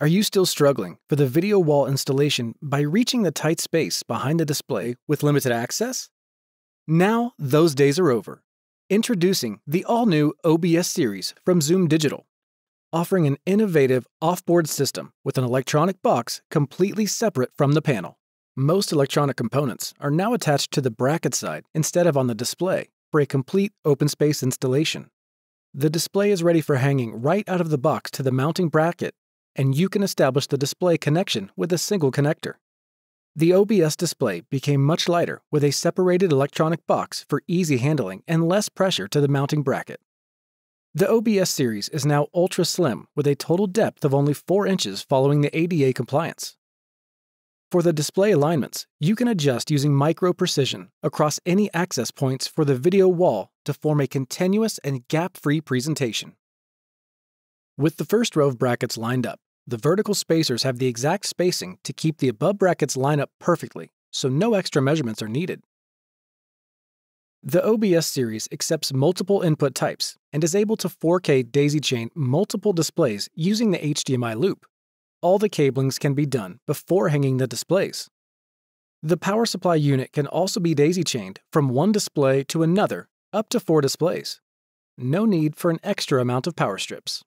Are you still struggling for the video wall installation by reaching the tight space behind the display with limited access? Now, those days are over. Introducing the all new OBS series from Zoom Digital, offering an innovative off-board system with an electronic box completely separate from the panel. Most electronic components are now attached to the bracket side instead of on the display for a complete open space installation. The display is ready for hanging right out of the box to the mounting bracket, and you can establish the display connection with a single connector. The OBS display became much lighter with a separated electronic box for easy handling and less pressure to the mounting bracket. The OBS series is now ultra slim with a total depth of only 4 inches following the ADA compliance. For the display alignments, you can adjust using micro precision across any access points for the video wall to form a continuous and gap-free presentation. With the first row of brackets lined up, the vertical spacers have the exact spacing to keep the above brackets line up perfectly, so no extra measurements are needed. The OBS series accepts multiple input types and is able to 4K daisy chain multiple displays using the HDMI loop. All the cablings can be done before hanging the displays. The power supply unit can also be daisy chained from one display to another up to four displays. No need for an extra amount of power strips.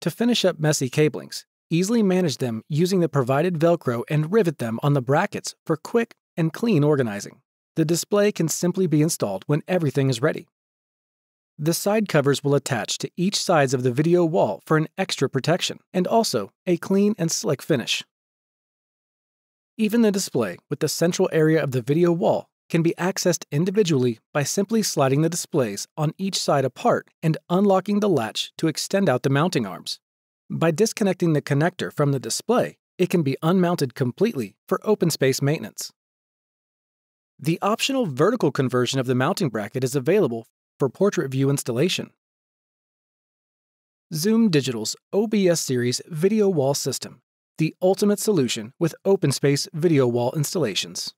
To finish up messy cablings, easily manage them using the provided Velcro and rivet them on the brackets for quick and clean organizing. The display can simply be installed when everything is ready. The side covers will attach to each sides of the video wall for an extra protection and also a clean and slick finish. Even the display with the central area of the video wall can be accessed individually by simply sliding the displays on each side apart and unlocking the latch to extend out the mounting arms. By disconnecting the connector from the display, it can be unmounted completely for open space maintenance. The optional vertical conversion of the mounting bracket is available for portrait view installation. Zoom Digital's OBS Series Video Wall System, the ultimate solution with open space video wall installations.